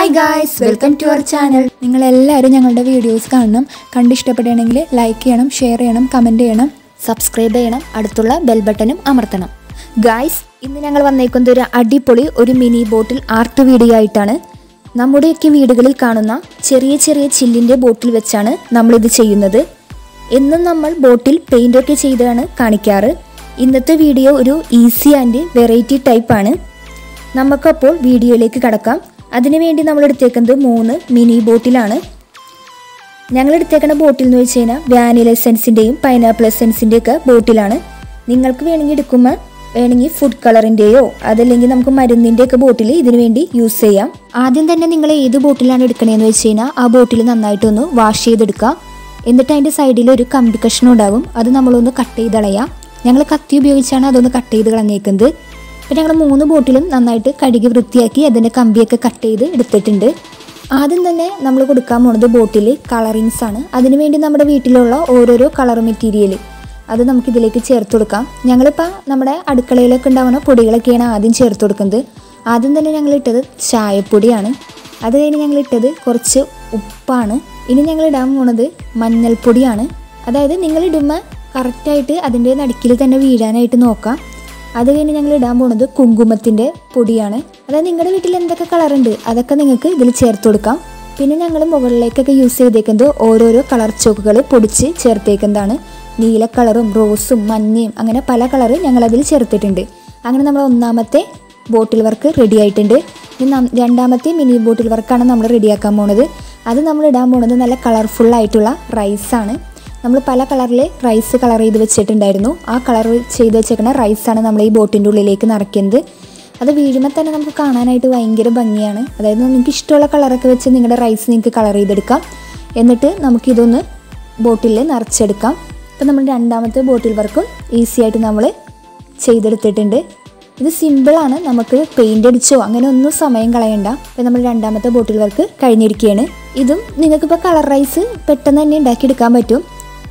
Hi guys welcome to our channel നിങ്ങൾ എല്ലാവരും ഞങ്ങളുടെ വീഡിയോസ് കാണണം. കണ്ടിഷ്ടപ്പെടുകയാണെങ്കിൽ ലൈക്ക് ചെയ്യണം ഷെയർ ചെയ്യണം കമന്റ് ചെയ്യണം സബ്സ്ക്രൈബ് ചെയ്യണം അടുത്തുള്ള ബെൽ ബട്ടണും അമർത്തണം. ഗായ്സ് ഇന്ന് ഞങ്ങൾ വന്നേക്കുന്നത് ഒരു അടിപൊളി ഒരു മിനി ബോട്ടിൽ ആർട്ട് വീഡിയോ ആയിട്ടാണ് നമ്മുടെയൊക്കെ വീടുകളിൽ കാണുന്ന ചെറിയ ചെറിയ ചില്ലിന്റെ ബോട്ടിൽ വെച്ചാണ് നമ്മളിത് ചെയ്യുന്നത്. എന്നും നമ്മൾ ബോട്ടിൽ പെയിന്റൊക്കെ ചെയ്താണ് കാണിക്കാറ്. ഇന്നത്തെ വീഡിയോ ഒരു ഈസി ആൻഡ് വെറൈറ്റി ടൈപ്പാണ് നമുക്കപ്പോൾ വീഡിയോയിലേക്ക് കടക്കാം. അതിനുവേണ്ടി നമ്മൾ എടുത്തേക്കുന്നത് മൂന്ന് മിനി ബോട്ടിലാണ്. ഞങ്ങൾ എടുത്തേക്കുന്ന ബോട്ടിൽ എന്ന് വെച്ച് കഴിഞ്ഞാൽ വാനില എസെൻസിന്റെയും പൈനാപ്പിൾ എസെൻസിന്റെയും ഒക്കെ ബോട്ടിലാണ്. നിങ്ങൾക്ക് വേണമെങ്കിൽ എടുക്കുമ്പോൾ വേണമെങ്കിൽ ഫുഡ് കളറിന്റെയോ അതല്ലെങ്കിൽ നമുക്ക് മരുന്നിന്റെ ഒക്കെ ബോട്ടിൽ ഇതിനു വേണ്ടി യൂസ് ചെയ്യാം. ആദ്യം തന്നെ നിങ്ങൾ ഏത് ബോട്ടിലാണ് എടുക്കണേന്ന് വെച്ച് കഴിഞ്ഞാൽ ആ ബോട്ടിൽ നന്നായിട്ടൊന്ന് വാഷ് ചെയ്തെടുക്കുക എന്നിട്ട് അതിന്റെ സൈഡിൽ ഒരു കമ്പി കഷ്ണം ഉണ്ടാകും. അത് നമ്മളൊന്ന് കട്ട് ചെയ്ത് കളയാം ഞങ്ങൾ കത്തി ഉപയോഗിച്ചാണ് അതൊന്ന് കട്ട് ചെയ്ത് കളഞ്ഞേക്കുന്നത്. പിന്നെ ഞങ്ങൾ മൂന്ന് ബോട്ടിലും നന്നായിട്ട് കഴുകി വൃത്തിയാക്കി അതിന്റെ കമ്പിയൊക്കെ കട്ട് ചെയ്ത് എടുത്തിട്ടുണ്ട്. ആദ്യം തന്നെ നമ്മൾ കൊടുക്കാൻ പോണത് ബോട്ടിൽ കളറിങ്സ് ആണ്. അതിനുവേണ്ടി നമ്മുടെ വീട്ടിലുള്ള ഓരോരോ കളർ മെറ്റീരിയൽ അത് നമുക്കിതിലേക്ക് ചേർത്ത് കൊടുക്കാം. ഞങ്ങളിപ്പോൾ നമ്മുടെ അടുക്കളയിലൊക്കെ ഉണ്ടാകുന്ന പൊടികളൊക്കെയാണ് ആദ്യം ചേർത്ത് കൊടുക്കുന്നത്. ആദ്യം തന്നെ ഞങ്ങൾ ഇട്ടത് ചായപ്പൊടിയാണ്. അത് കഴിഞ്ഞ് ഞങ്ങൾ ഇട്ടത് കുറച്ച് ഉപ്പാണ്. ഇനി ഞങ്ങൾ ഇടാൻ പോണത് മഞ്ഞൾപ്പൊടിയാണ്. അതായത് നിങ്ങൾ ഇടുമ്പോൾ കറക്റ്റായിട്ട് അതിന്റെ നടുക്കിൽ തന്നെ വീഴാനായിട്ട് നോക്കാം. അത് കഴിഞ്ഞ് ഞങ്ങൾ ഇടാൻ പോണത് കുങ്കുമത്തിന്റെ പൊടിയാണ്. അതായത് നിങ്ങളുടെ വീട്ടിൽ എന്തൊക്കെ കളറുണ്ട് അതൊക്കെ നിങ്ങൾക്ക് ഇതിൽ ചേർത്ത് കൊടുക്കാം. പിന്നെ ഞങ്ങൾ മുകളിലേക്കൊക്കെ യൂസ് ചെയ്തേക്കുന്നത് ഓരോരോ കളർ ചോക്കുകൾ പൊടിച്ച് ചേർത്തേക്കുന്നതാണ്. നീല കളറും റോസും മഞ്ഞയും അങ്ങനെ പല കളറ് ഞങ്ങളതിൽ ചേർത്തിട്ടുണ്ട്. അങ്ങനെ നമ്മൾ ഒന്നാമത്തെ ബോട്ടിൽ വർക്ക് റെഡി ആയിട്ടുണ്ട്. ഇനി രണ്ടാമത്തെ മിനി ബോട്ടിൽ വർക്കാണ് നമ്മൾ റെഡിയാക്കാൻ പോണത്. അത് നമ്മൾ ഇടാൻ പോണത് നല്ല കളർഫുൾ ആയിട്ടുള്ള റൈസാണ് നമ്മൾ പല കളറിൽ റൈസ് കളർ ചെയ്ത് വെച്ചിട്ടുണ്ടായിരുന്നു. ആ കളർ ചെയ്ത് വെച്ചേക്കുന്ന റൈസാണ് നമ്മൾ ഈ ബോട്ടിന്റെ ഉള്ളിലേക്ക് നിറയ്ക്കുന്നത്. അത് വീഴുമ്പോൾ തന്നെ നമുക്ക് കാണാനായിട്ട് ഭയങ്കര ഭംഗിയാണ്. അതായത് നിങ്ങൾക്ക് ഇഷ്ടമുള്ള കളറൊക്കെ വെച്ച് നിങ്ങളുടെ റൈസ് നിങ്ങൾക്ക് കളർ ചെയ്തെടുക്കാം. എന്നിട്ട് നമുക്കിതൊന്ന് ബോട്ടിൽ നിറച്ചെടുക്കാം. ഇപ്പം നമ്മൾ രണ്ടാമത്തെ ബോട്ടിൽ വർക്കും ഈസി ആയിട്ട് നമ്മൾ ചെയ്തെടുത്തിട്ടുണ്ട്. ഇത് സിമ്പിളാണ് നമുക്ക് പെയിന്റ് അടിച്ചോ അങ്ങനെ ഒന്നും സമയം കളയണ്ട. ഇപ്പം നമ്മൾ രണ്ടാമത്തെ ബോട്ടിൽ വർക്ക് കഴിഞ്ഞിരിക്കുകയാണ്. ഇതും നിങ്ങൾക്കിപ്പോൾ കളർ റൈസ് പെട്ടെന്ന് തന്നെ ഉണ്ടാക്കിയെടുക്കാൻ പറ്റും.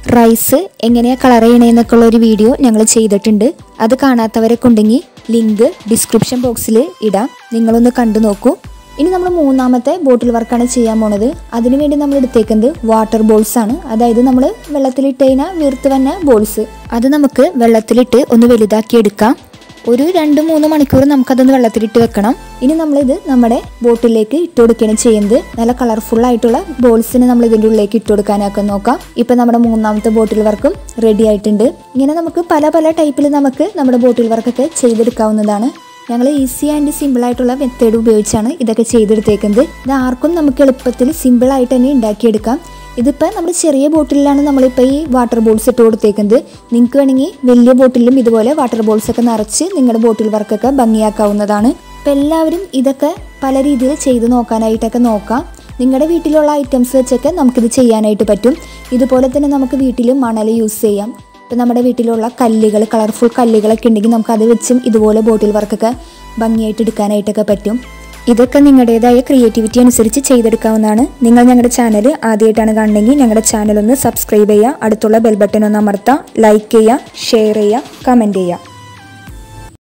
റൈസ് എങ്ങനെയാണ് കളർ ചെയ്യണേന്നൊക്കെ ഉള്ള ഒരു വീഡിയോ ഞങ്ങൾ ചെയ്തിട്ടുണ്ട്. അത് കാണാത്തവരെ കൊണ്ടെങ്കിൽ ലിങ്ക് ഡിസ്ക്രിപ്ഷൻ ബോക്സിൽ ഇടാം. നിങ്ങളൊന്ന് കണ്ടു നോക്കൂ. ഇനി നമ്മൾ മൂന്നാമത്തെ ബോട്ടിൽ വർക്കാണ് ചെയ്യാൻ പോണത്. അതിനുവേണ്ടി നമ്മൾ എടുത്തേക്കുന്നത് വാട്ടർ ബോൾസ് ആണ്. അതായത് നമ്മൾ വെള്ളത്തിലിട്ട് കഴിഞ്ഞാൽ വീർത്ത് വന്ന ബോൾസ് അത് നമുക്ക് വെള്ളത്തിലിട്ട് ഒന്ന് വലുതാക്കി എടുക്കാം ഒരു രണ്ട് മൂന്ന് മണിക്കൂർ നമുക്കതൊന്ന് വെള്ളത്തിലിട്ട് വെക്കണം. ഇനി നമ്മളിത് നമ്മുടെ ബോട്ടിലേക്ക് ഇട്ട് കൊടുക്കുകയാണ് ചെയ്യുന്നത്. നല്ല കളർഫുൾ ആയിട്ടുള്ള ബോൾസിന് നമ്മൾ ഇതിന്റെ ഉള്ളിലേക്ക് ഇട്ട് കൊടുക്കാനൊക്കെ നോക്കാം. ഇപ്പം നമ്മുടെ മൂന്നാമത്തെ ബോട്ടിൽ വർക്കും റെഡി ആയിട്ടുണ്ട്. ഇങ്ങനെ നമുക്ക് പല പല ടൈപ്പിൽ നമുക്ക് നമ്മുടെ ബോട്ടിൽ വർക്കൊക്കെ ചെയ്തെടുക്കാവുന്നതാണ്. ഞങ്ങൾ ഈസി ആൻഡ് സിമ്പിൾ ആയിട്ടുള്ള മെത്തേഡ് ഉപയോഗിച്ചാണ് ഇതൊക്കെ ചെയ്തെടുത്തേക്കുന്നത്. ഇത് ആർക്കും നമുക്ക് എളുപ്പത്തിൽ സിമ്പിൾ ആയിട്ട് തന്നെ ഉണ്ടാക്കിയെടുക്കാം. ഇതിപ്പോൾ നമ്മൾ ചെറിയ ബോട്ടിലാണ് നമ്മളിപ്പോൾ ഈ വാട്ടർ ബോൾസ് ഇട്ട് കൊടുത്തേക്കുന്നത്. നിങ്ങൾക്ക് വേണമെങ്കിൽ വലിയ ബോട്ടിലും ഇതുപോലെ വാട്ടർ ബോൾസ് ഒക്കെ നിറച്ച് നിങ്ങളുടെ ബോട്ടിൽ വർക്കൊക്കെ ഭംഗിയാക്കാവുന്നതാണ്. ഇപ്പം എല്ലാവരും ഇതൊക്കെ പല രീതിയിൽ ചെയ്ത് നോക്കാനായിട്ടൊക്കെ നോക്കാം. നിങ്ങളുടെ വീട്ടിലുള്ള ഐറ്റംസ് വെച്ചൊക്കെ നമുക്കിത് ചെയ്യാനായിട്ട് പറ്റും. ഇതുപോലെ തന്നെ നമുക്ക് വീട്ടിൽ മണൽ യൂസ് ചെയ്യാം. ഇപ്പം നമ്മുടെ വീട്ടിലുള്ള കല്ലുകൾ കളർഫുൾ കല്ലുകളൊക്കെ ഉണ്ടെങ്കിൽ നമുക്ക് അത് വെച്ചും ഇതുപോലെ ബോട്ടിൽ വർക്കൊക്കെ ഭംഗിയായിട്ട് എടുക്കാനായിട്ടൊക്കെ പറ്റും. ഇതൊക്കെ നിങ്ങളുടേതായ ക്രിയേറ്റിവിറ്റി അനുസരിച്ച് ചെയ്തെടുക്കാവുന്നതാണ്. നിങ്ങൾ ഞങ്ങളുടെ ചാനൽ ആദ്യമായിട്ടാണ് കാണണമെങ്കിൽ ഞങ്ങളുടെ ചാനൽ ഒന്ന് സബ്സ്ക്രൈബ് ചെയ്യുക അടുത്തുള്ള ബെൽ ബട്ടൺ ഒന്ന് അമർത്താം ലൈക്ക് ചെയ്യുക ഷെയർ ചെയ്യുക കമന്റ് ചെയ്യുക.